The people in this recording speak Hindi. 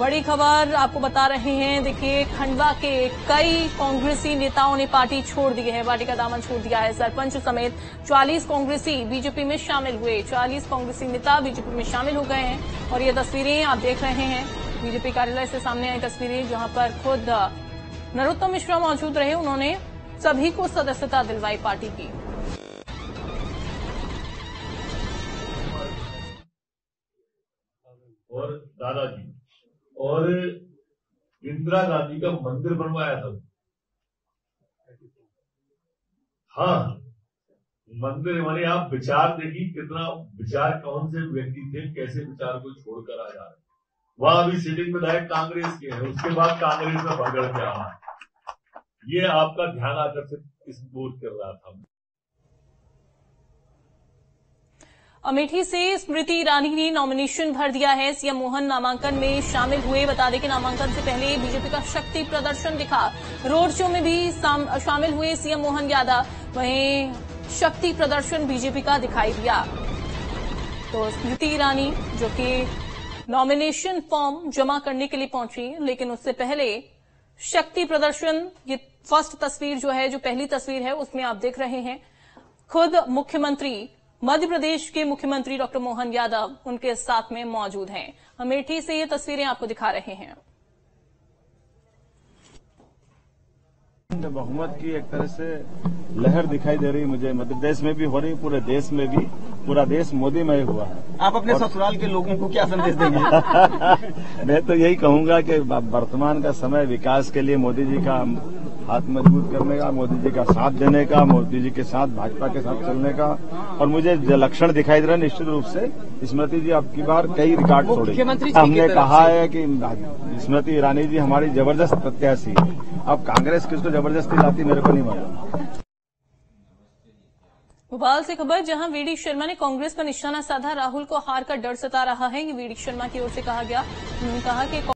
बड़ी खबर आपको बता रहे हैं। देखिए, खंडवा के कई कांग्रेसी नेताओं ने पार्टी छोड़ दी है। पार्टी का दामन छोड़ दिया है। सरपंच समेत 40 कांग्रेसी बीजेपी में शामिल हुए। 40 कांग्रेसी नेता बीजेपी में शामिल हो गए हैं और ये तस्वीरें आप देख रहे हैं। बीजेपी कार्यालय से सामने आई तस्वीरें जहाँ पर खुद नरोत्तम मिश्रा मौजूद रहे। उन्होंने सभी को सदस्यता दिलवाई पार्टी की। और दादाजी और इंदिरा गांधी का मंदिर बनवाया था। हाँ मंदिर माने आप विचार देखिए कितना, विचार कौन से व्यक्ति थे, कैसे विचार को छोड़कर आ जा रहे वहाँ अभी सिटिंग विधायक कांग्रेस के हैं, उसके बाद कांग्रेस में भगड़ है ये आपका ध्यान आकर्षित इस बोध कर रहा था। अमेठी से स्मृति ईरानी ने नॉमिनेशन भर दिया है। सीएम मोहन नामांकन में शामिल हुए। बता दें कि नामांकन से पहले बीजेपी का शक्ति प्रदर्शन दिखा। रोड शो में भी शामिल हुए सीएम मोहन यादव। वहीं शक्ति प्रदर्शन बीजेपी का दिखाई दिया। तो स्मृति ईरानी, जो कि नॉमिनेशन फॉर्म जमा करने के लिए पहुँची, लेकिन उससे पहले शक्ति प्रदर्शन, ये फ़र्स्ट तस्वीर जो है, जो पहली तस्वीर है, उसमें आप देख रहे हैं। खुद मुख्यमंत्री मध्य प्रदेश के मुख्यमंत्री डॉक्टर मोहन यादव उनके साथ में मौजूद हैं। अमेठी से ये तस्वीरें आपको दिखा रहे हैं। बहुमत की एक तरह से लहर दिखाई दे रही मुझे। मध्य प्रदेश में भी हो रही पूरे देश में भी। पूरा देश मोदीमय हुआ है। आप अपने ससुराल के लोगों को क्या संदेश देंगे? मैं तो यही कहूँगा कि वर्तमान का समय विकास के लिए मोदी जी का हाथ मज़बूत करने का मोदी जी का साथ देने का मोदी जी के साथ भाजपा के साथ चलने का और मुझे जो लक्षण दिखाई दे रहा है निश्चित रूप से स्मृति जी आपकी बार कई रिकॉर्ड तोड़े हमने कहा है कि स्मृति ईरानी जी हमारी ज़बरदस्त प्रत्याशी अब कांग्रेस किसको ज़बरदस्ती लाती मेरे को नहीं मालूम। भोपाल से खबर, जहाँ वीडी शर्मा ने कांग्रेस पर निशाना साधा, राहुल को हार का डर सता रहा है। वीडी शर्मा की ओर से कहा गया, उन्होंने कहा कि